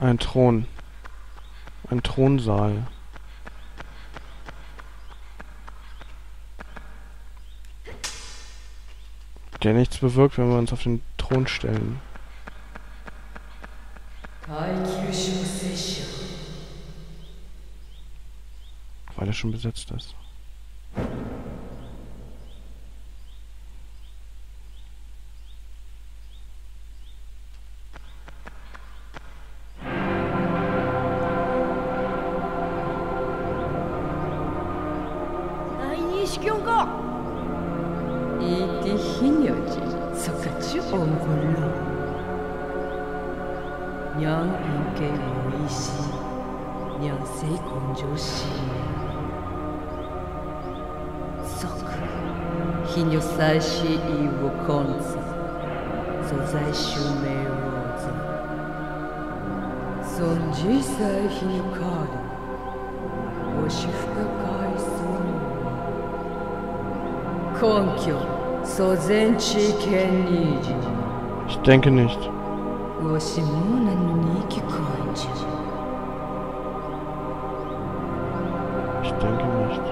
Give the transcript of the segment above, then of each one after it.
Ein Thron. Ein Thronsaal. Der nichts bewirkt, wenn wir uns auf den Thron stellen. Weil er schon besetzt ist. 日女祭司イーウォコンツ素材襲名王座尊じ祭日のカードご私服改装根拠素前地権に Ich denke nicht. ごしもなにきこんじ。Denke nicht.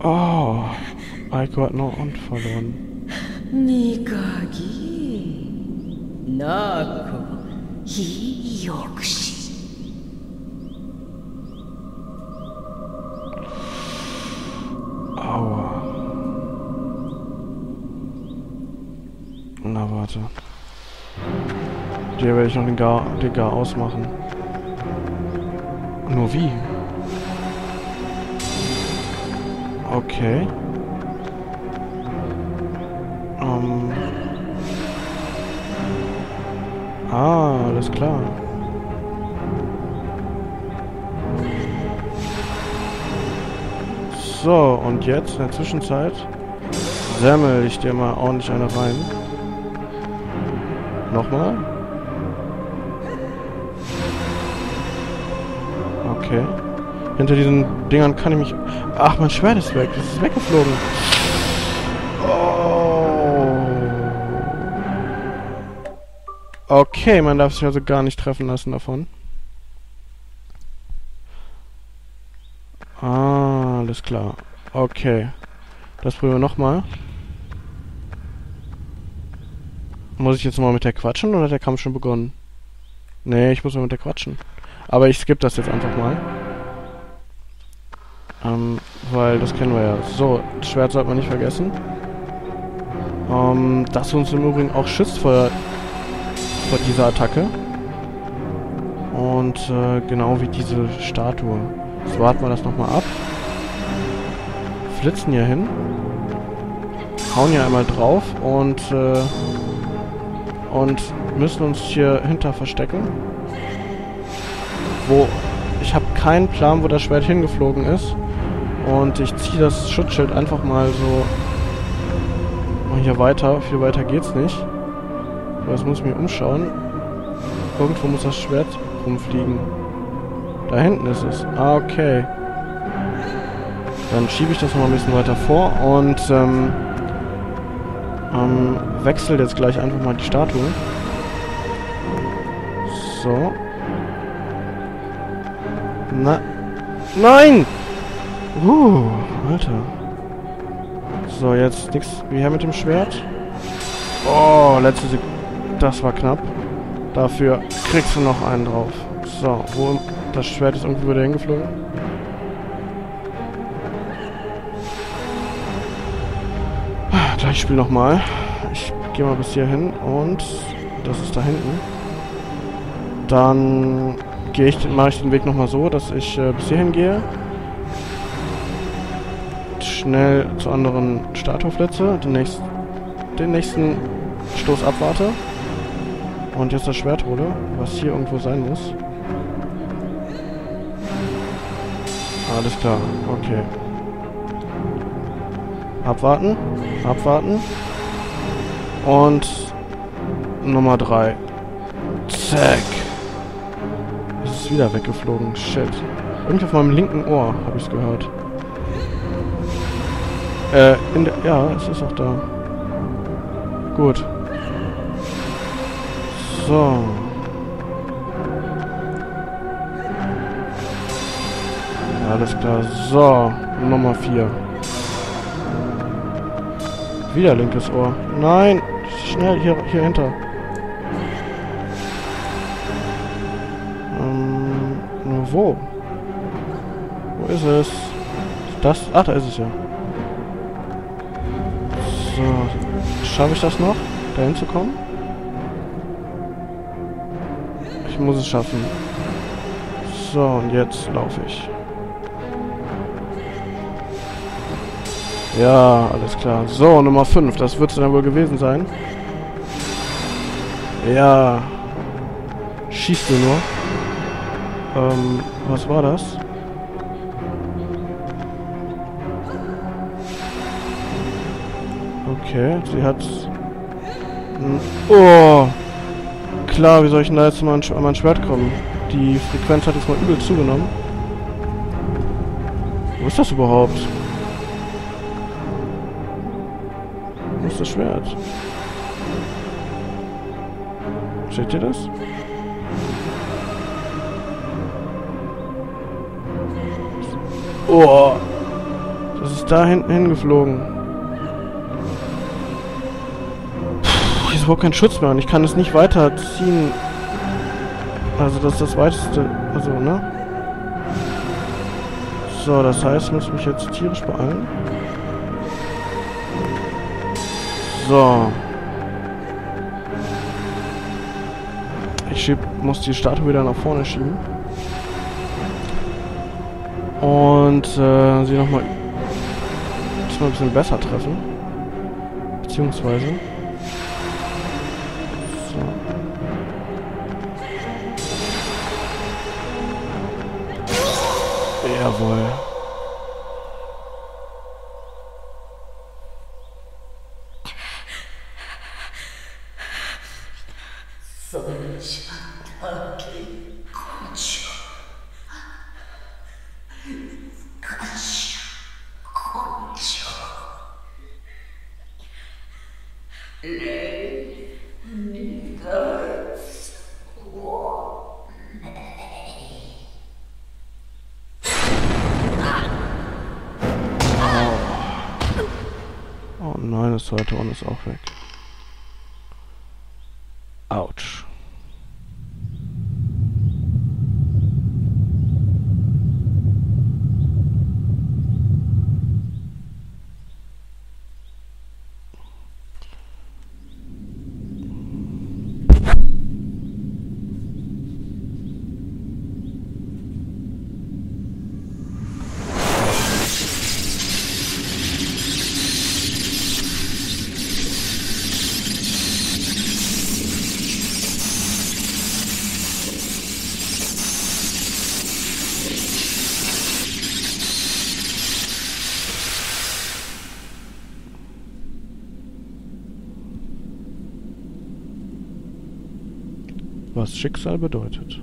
Oh, Eiko hat noch Hand verloren. Nikagi. Nako. Hiyokushi. Aua. Ich noch den Gar, den Gar ausmachen. Nur wie? Okay. Ähm. Ah, alles klar. So, und jetzt in der Zwischenzeit semmel ich dir mal ordentlich eine rein. Nochmal. Hinter diesen Dingern kann ich mich... Ach, mein Schwert ist weg. Das ist weggeflogen. Oh. Okay, man darf sich also gar nicht treffen lassen davon. Ah, alles klar. Okay. Das probieren wir nochmal. Muss ich jetzt mal mit der quatschen oder hat der Kampf schon begonnen? Nee, ich muss mal mit der quatschen. Aber ich skippe das jetzt einfach mal. Ähm, weil das kennen wir ja. So, das Schwert sollte man nicht vergessen. Ähm, das uns im Übrigen auch schützt vor, vor dieser Attacke. Und äh, genau wie diese Statue. So, warten wir das nochmal ab. Flitzen hier hin. Hauen hier einmal drauf und, äh, und müssen uns hier hinter verstecken. Wo... Ich habe keinen Plan, wo das Schwert hingeflogen ist. Und ich ziehe das Schutzschild einfach mal so... Und hier weiter. Viel weiter geht's nicht. Aber jetzt muss ich mich umschauen. Irgendwo muss das Schwert rumfliegen. Da hinten ist es. Ah, okay. Dann schiebe ich das noch ein bisschen weiter vor und ähm, ähm, wechsel jetzt gleich einfach mal die Statue. So. Na. Nein! Uh, Alter. So, jetzt wie her mit dem Schwert. Oh, letzte Sek Das war knapp. Dafür kriegst du noch einen drauf. So, wo das Schwert ist irgendwie wieder hingeflogen. Ich spiele nochmal. Ich gehe mal bis hier hin und das ist da hinten. Dann gehe ich, mache ich den Weg nochmal so, dass ich äh, bis hierhin gehe. Schnell zur anderen Statue flitze, den, nächst, den nächsten Stoß abwarte. Und jetzt das Schwert hole, was hier irgendwo sein muss. Alles klar, okay. Abwarten, abwarten. Und Nummer 3. Zack. Ist wieder weggeflogen. Shit. Irgendwie auf meinem linken Ohr habe ich es gehört. Äh, in der... Ja, es ist auch da. Gut. So. Alles klar. So, Nummer 4. Wieder linkes Ohr. Nein! Schnell, hier, hier hinter. Wo? Wo ist es? Das? Ach, da ist es ja. So. Schaffe ich das noch, da hinzukommen? Ich muss es schaffen. So, und jetzt laufe ich. Ja, alles klar. So, Nummer 5. Das wird es dann wohl gewesen sein. Ja. Schießt du nur. Ähm, was war das? Okay, sie hat... Oh! Klar, wie soll ich denn da jetzt mal an mein Schwert kommen? Die Frequenz hat jetzt mal übel zugenommen. Wo ist das überhaupt? Wo ist das Schwert? Seht ihr das? Oh! Das ist da hinten hingeflogen. Puh, hier ist überhaupt kein Schutz mehr und ich kann es nicht weiterziehen. Also das ist das weiteste. Also, ne? So, das heißt, ich muss mich jetzt tierisch beeilen. So. Ich schieb, muss die Statue wieder nach vorne schieben. Und äh, sie nochmal diesmal ein bisschen besser treffen. Beziehungsweise. So. Jawohl. Zweite Horn ist auch weg. Autsch. Was Schicksal bedeutet.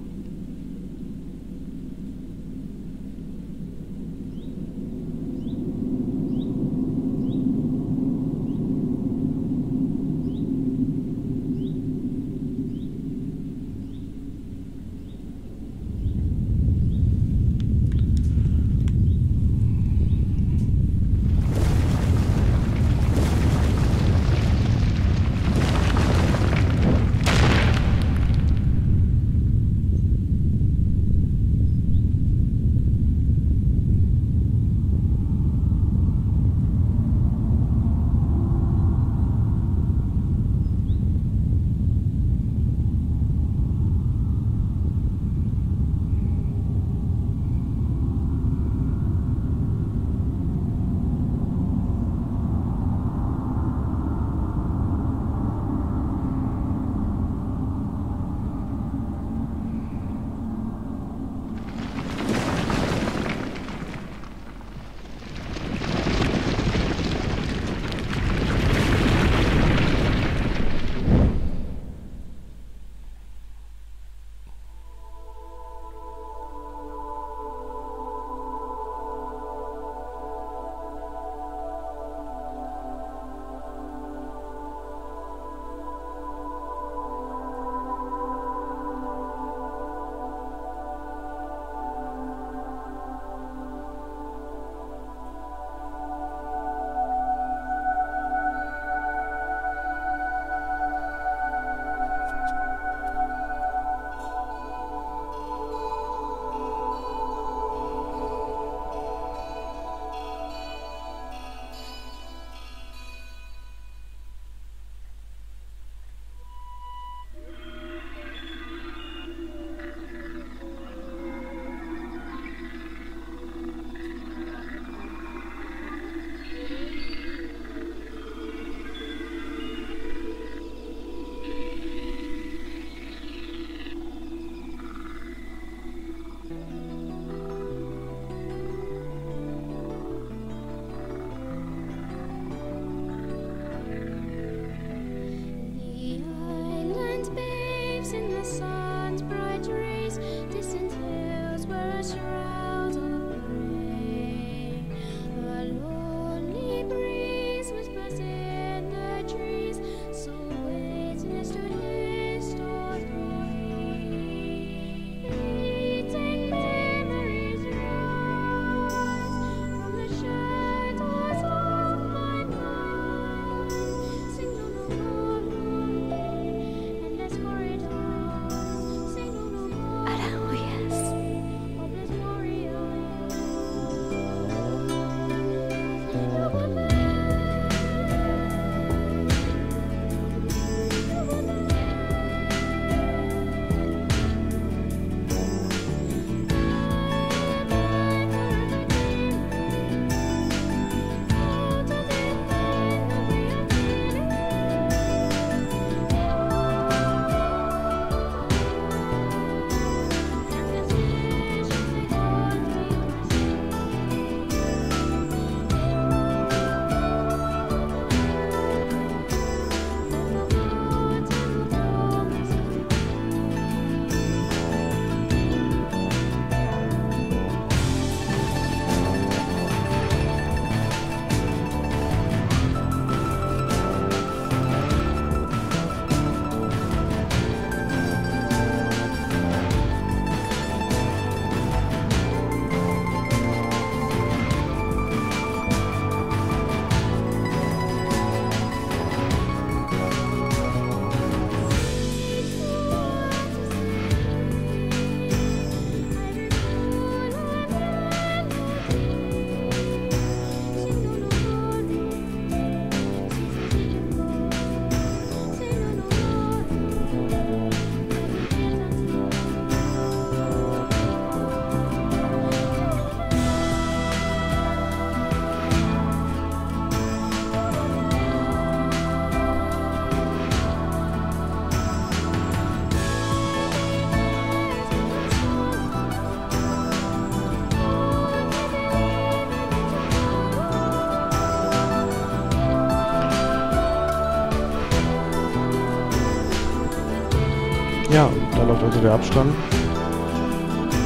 Also der Abstand.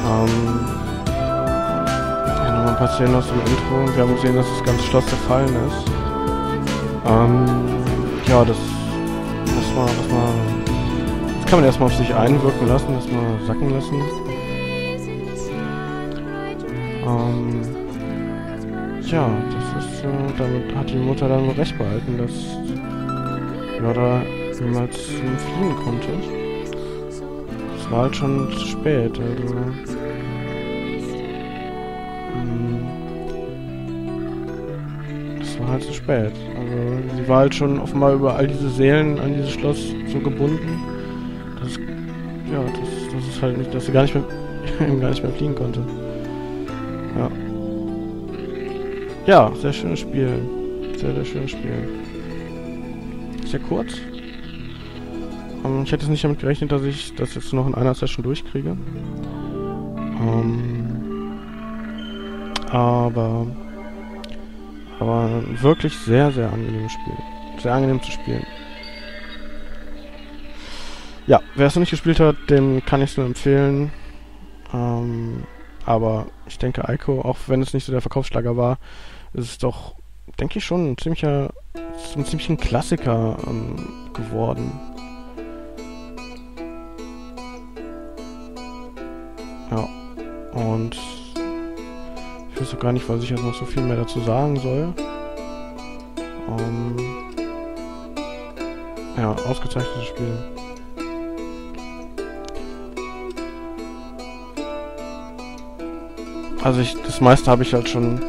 Ähm, ja, nochmal ein paar Szenen aus dem Intro. Wir haben gesehen, dass das ganze Schloss zerfallen ist. Ähm, ja, das, das war, das war, das kann man erstmal auf sich einwirken lassen, erstmal sacken lassen. Ähm, ja, das ist, äh, damit hat die Mutter dann recht behalten, dass Yoda niemals fliehen konnte. Es war halt schon zu spät, also. Hm, es war halt zu spät. Also, sie war halt schon offenbar über all diese Seelen an dieses Schloss so gebunden, dass, ja, dass, dass es halt nicht, dass sie gar nicht mehr, gar nicht mehr fliehen konnte. Ja. Ja, sehr schönes Spiel. Sehr, sehr schönes Spiel. Sehr kurz. Ähm, ich hätte es nicht damit gerechnet, dass ich das jetzt noch in einer Session durchkriege. Ähm, aber aber wirklich sehr, sehr angenehmes Spiel. Sehr angenehm zu spielen. Ja, wer es noch nicht gespielt hat, dem kann ich es nur empfehlen. Ähm, aber ich denke, Ico, auch wenn es nicht so der Verkaufsschlager war, ist es doch, denke ich, schon ein ziemlicher, ein ziemlicher Klassiker ähm, geworden. Ja. Und ich weiß auch gar nicht, was ich jetzt noch so viel mehr dazu sagen soll. Ähm, ja, ausgezeichnetes Spiel. Also ich, das meiste habe ich halt schon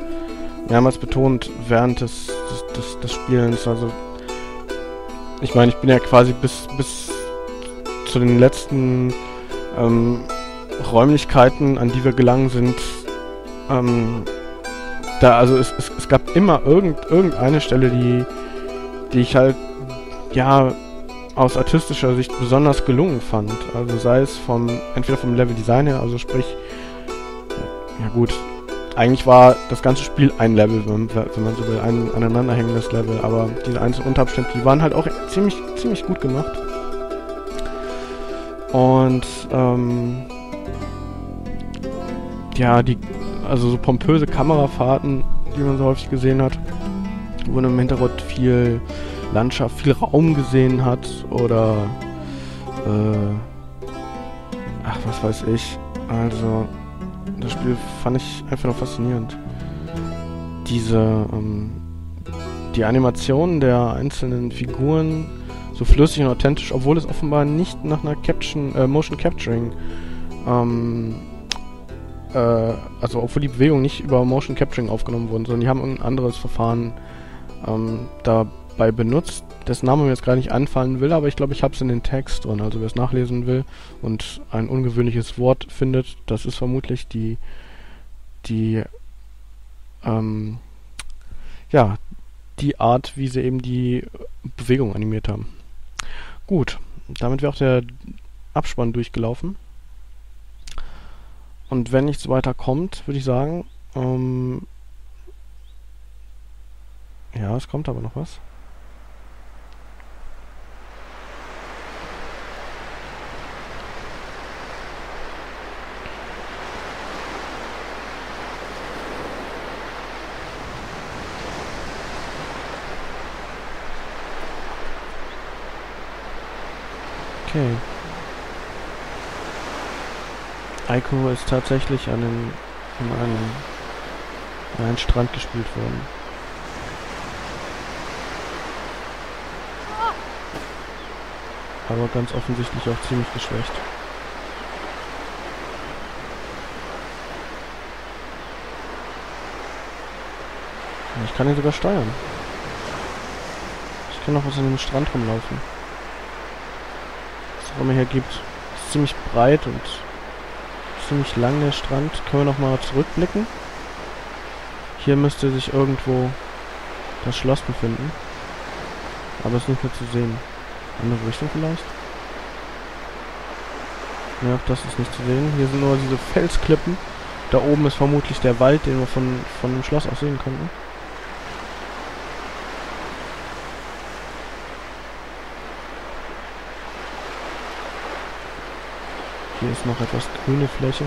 mehrmals betont während des, des, des, des Spielens. Also ich meine, ich bin ja quasi bis, bis zu den letzten ähm, Räumlichkeiten, an die wir gelangen sind, ähm, da, also es, es, es gab immer irgend, irgendeine Stelle, die, die ich halt, ja, aus artistischer Sicht besonders gelungen fand. Also sei es vom, entweder vom Level-Design her, also sprich, ja gut, eigentlich war das ganze Spiel ein Level, wenn, wenn man so will, ein aneinanderhängendes Level, aber diese einzelnen Unterabschnitte, die waren halt auch ziemlich, ziemlich gut gemacht. Und, ähm, ja, die, also so pompöse Kamerafahrten, die man so häufig gesehen hat, wo man im Hintergrund viel Landschaft, viel Raum gesehen hat oder, äh, ach, was weiß ich, also, das Spiel fand ich einfach noch faszinierend. Diese, ähm, die Animationen der einzelnen Figuren so flüssig und authentisch, obwohl es offenbar nicht nach einer Caption, äh, Motion Capturing, ähm, äh, also obwohl die Bewegungen nicht über Motion Capturing aufgenommen wurden, sondern die haben ein anderes Verfahren ähm, dabei benutzt, dessen Name mir jetzt gerade nicht anfallen will, aber ich glaube, ich habe es in den Text drin. Also wer es nachlesen will und ein ungewöhnliches Wort findet, das ist vermutlich die, die, ähm, ja, die Art, wie sie eben die Bewegung animiert haben. Gut, damit wäre auch der Abspann durchgelaufen. Und wenn nichts weiter kommt, würde ich sagen, ähm, ja, es kommt aber noch was. Okay. Aiko ist tatsächlich an, den, an, einen, an einen Strand gespielt worden. Aber ganz offensichtlich auch ziemlich geschwächt. Ich kann ihn sogar steuern. Ich kann was an dem Strand rumlaufen auch immer hier gibt. Ist ziemlich breit und ziemlich lang der Strand. Können wir nochmal zurückblicken. Hier müsste sich irgendwo das Schloss befinden. Aber es ist nicht mehr zu sehen. Andere Richtung vielleicht? Ja, das ist nicht zu sehen. Hier sind nur diese Felsklippen. Da oben ist vermutlich der Wald, den wir von, von dem Schloss aus sehen könnten. Hier ist noch etwas grüne Fläche.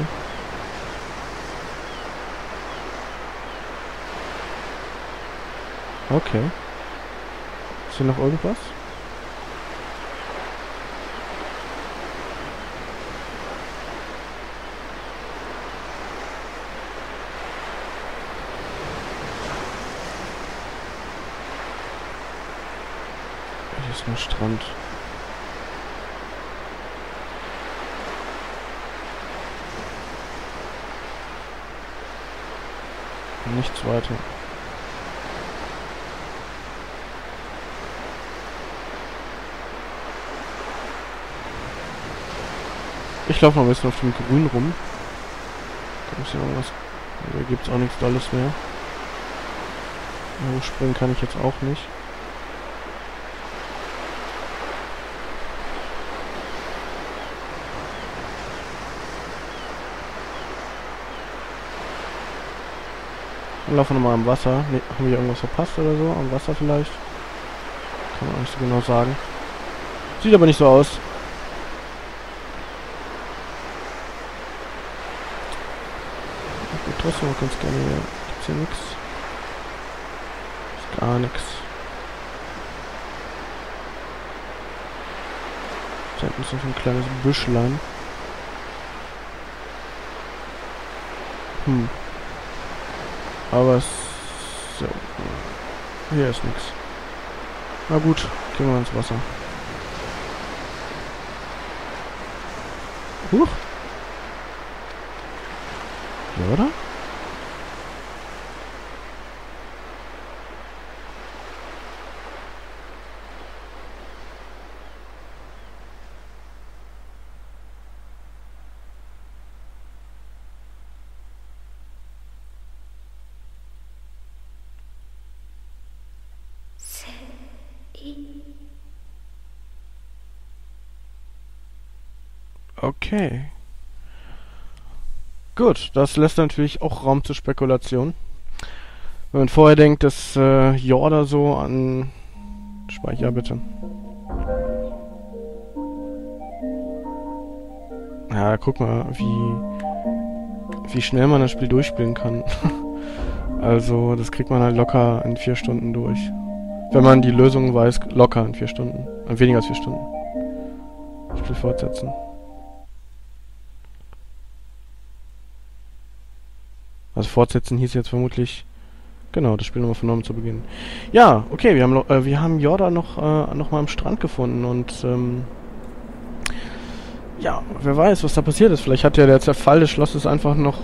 Okay. Ist hier noch irgendwas? Hier ist ein Strand. Nichts weiter. Ich laufe noch ein bisschen auf dem Grün rum. Da ist ja irgendwas. Hier gibt es auch nichts Dolles mehr. Hochspringen kann ich jetzt auch nicht. Wir laufen nochmal am Wasser. Ne, haben wir irgendwas verpasst oder so? Am Wasser vielleicht? Kann man auch nicht so genau sagen. Sieht aber nicht so aus. Würde trotzdem auch ganz gerne hier. Gibt's hier nichts? Ist gar nichts. Da hinten ist noch ein kleines Büschlein. Hm. Aber. So. Hier ist nichts. Na gut, gehen wir ins Wasser. Huch. Ja, oder? Okay. Gut, das lässt natürlich auch Raum zur Spekulation. Wenn man vorher denkt, dass äh, Jorda so an... Speicher bitte. Ja, guck mal, wie, wie schnell man das Spiel durchspielen kann. also, das kriegt man halt locker in vier Stunden durch. Wenn man die Lösung weiß, locker in vier Stunden. Äh, weniger als vier Stunden. Spiel fortsetzen. Also fortsetzen hieß jetzt vermutlich genau das Spiel nochmal von neuem zu beginnen. Ja, okay, wir haben äh, wir haben Jorda noch äh, noch mal am Strand gefunden und ähm, ja, wer weiß, was da passiert ist. Vielleicht hat ja der Zerfall des Schlosses einfach noch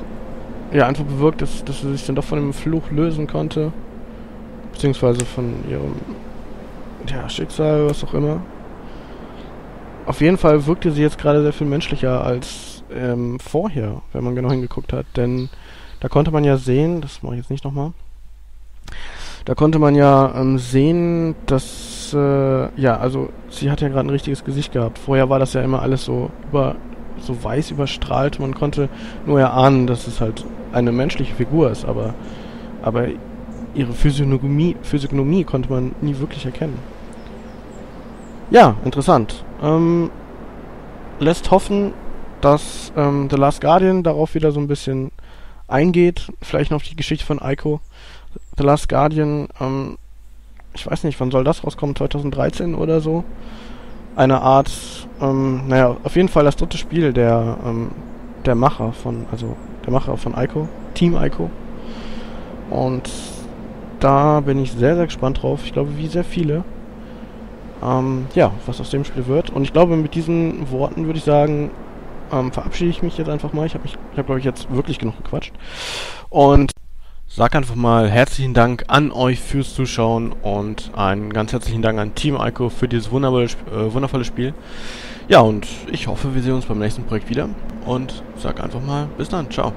ja einfach bewirkt, dass, dass sie sich dann doch von dem Fluch lösen konnte, beziehungsweise von ihrem ja, Schicksal, was auch immer. Auf jeden Fall wirkte sie jetzt gerade sehr viel menschlicher als ähm, vorher, wenn man genau hingeguckt hat, denn da konnte man ja sehen, das mache ich jetzt nicht nochmal, da konnte man ja ähm, sehen, dass, äh, ja, also sie hat ja gerade ein richtiges Gesicht gehabt. Vorher war das ja immer alles so über, so weiß überstrahlt. Man konnte nur erahnen, dass es halt eine menschliche Figur ist, aber, aber ihre Physiognomie, Physiognomie konnte man nie wirklich erkennen. Ja, interessant. Ähm, lässt hoffen, dass ähm, The Last Guardian darauf wieder so ein bisschen eingeht. Vielleicht noch die Geschichte von Ico. The Last Guardian, ähm, ich weiß nicht, wann soll das rauskommen? 2013 oder so? Eine Art, ähm, naja, auf jeden Fall das dritte Spiel der, ähm, der Macher von, also der Macher von Ico, Team Ico. Und da bin ich sehr, sehr gespannt drauf. Ich glaube, wie sehr viele. Ähm, ja, was aus dem Spiel wird. Und ich glaube, mit diesen Worten würde ich sagen, ähm, verabschiede ich mich jetzt einfach mal. Ich habe habe glaube ich jetzt wirklich genug gequatscht. Und sag einfach mal herzlichen Dank an euch fürs Zuschauen und einen ganz herzlichen Dank an Team Ico für dieses wundervolle, äh, wundervolle Spiel. Ja, und ich hoffe, wir sehen uns beim nächsten Projekt wieder. Und sag einfach mal bis dann. Ciao.